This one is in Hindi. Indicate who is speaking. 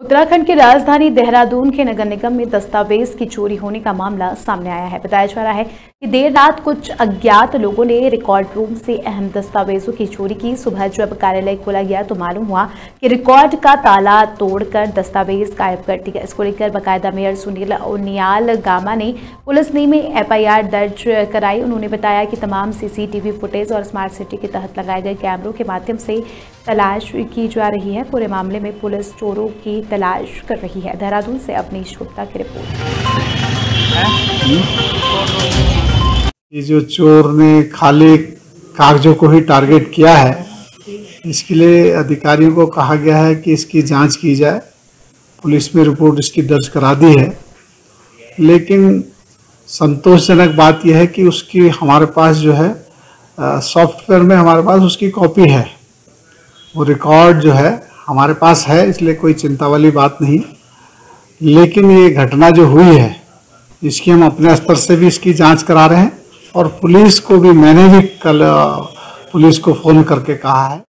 Speaker 1: उत्तराखंड की राजधानी देहरादून के नगर निगम में दस्तावेज़ की चोरी होने का मामला सामने आया है। बताया जा रहा है कि देर रात कुछ अज्ञात लोगों ने रिकॉर्ड रूम से अहम दस्तावेजों की चोरी की। सुबह जब कार्यालय खोला गया तो मालूम हुआ कि रिकॉर्ड का ताला तोड़कर दस्तावेज़ गायब कर दिया इसको लेकर बाकायदा मेयर सुनील उनियाल गामा ने पुलिस ने में एफआईआर दर्ज कराई। उन्होंने बताया कि तमाम सीसीटीवी फुटेज और स्मार्ट सिटी के तहत लगाए गए कैमरों के माध्यम से तलाश की जा रही है। पूरे मामले में पुलिस चोरों की तलाश कर रही है। देहरादून से अवनीश गुप्ता की रिपोर्ट।
Speaker 2: ये जो चोर ने खाली कागजों को ही टारगेट किया है, इसके लिए अधिकारियों को कहा गया है कि इसकी जाँच की जाए। पुलिस में रिपोर्ट इसकी दर्ज करा दी है। लेकिन संतोषजनक बात यह है कि उसकी हमारे पास जो है सॉफ्टवेयर में हमारे पास उसकी कॉपी है। वो रिकॉर्ड जो है हमारे पास है, इसलिए कोई चिंता वाली बात नहीं। लेकिन ये घटना जो हुई है, इसकी हम अपने स्तर से भी इसकी जाँच करा रहे हैं और पुलिस को भी, मैंने भी कल, पुलिस को फ़ोन करके कहा है।